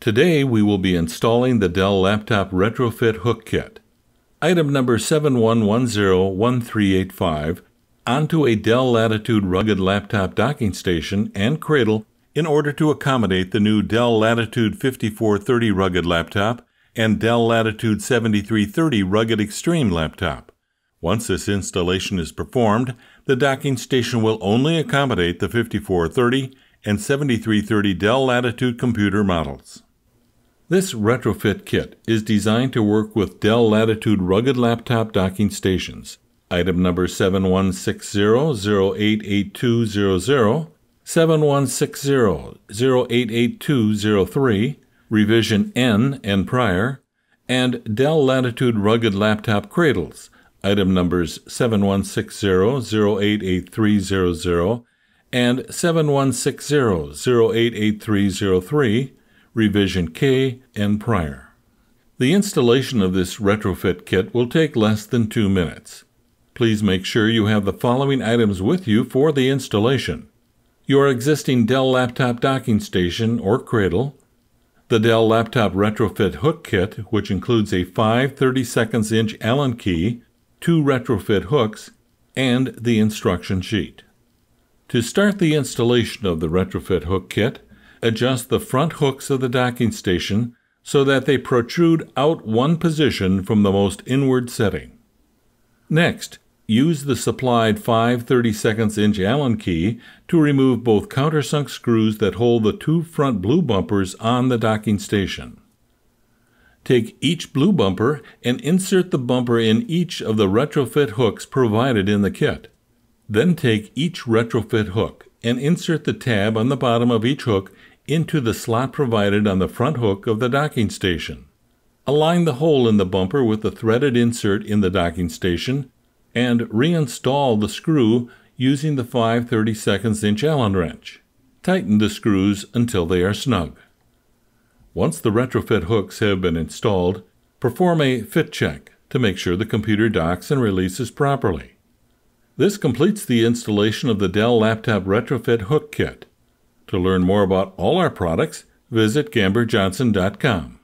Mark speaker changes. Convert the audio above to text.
Speaker 1: Today we will be installing the Dell Laptop Retrofit Hook Kit. Item number 71101385 onto a Dell Latitude rugged laptop docking station and cradle in order to accommodate the new Dell Latitude 5430 rugged laptop and Dell Latitude 7330 rugged extreme laptop. Once this installation is performed, the docking station will only accommodate the 5430 and 7330 Dell Latitude computer models. This retrofit kit is designed to work with Dell Latitude rugged laptop docking stations. Item number 7160088200, 7160088203, revision N and prior, and Dell Latitude rugged laptop cradles. Item numbers 7160088300 and 7160088303 revision K, and prior. The installation of this retrofit kit will take less than two minutes. Please make sure you have the following items with you for the installation. Your existing Dell laptop docking station or cradle, the Dell Laptop Retrofit Hook Kit, which includes a 5 32 inch Allen key, two retrofit hooks, and the instruction sheet. To start the installation of the retrofit hook kit, adjust the front hooks of the docking station so that they protrude out one position from the most inward setting. Next, use the supplied 5 32 inch Allen key to remove both countersunk screws that hold the two front blue bumpers on the docking station. Take each blue bumper and insert the bumper in each of the retrofit hooks provided in the kit. Then take each retrofit hook and insert the tab on the bottom of each hook into the slot provided on the front hook of the docking station. Align the hole in the bumper with the threaded insert in the docking station and reinstall the screw using the 5 32 inch Allen wrench. Tighten the screws until they are snug. Once the retrofit hooks have been installed, perform a fit check to make sure the computer docks and releases properly. This completes the installation of the Dell Laptop Retrofit Hook Kit. To learn more about all our products, visit gamberjohnson.com.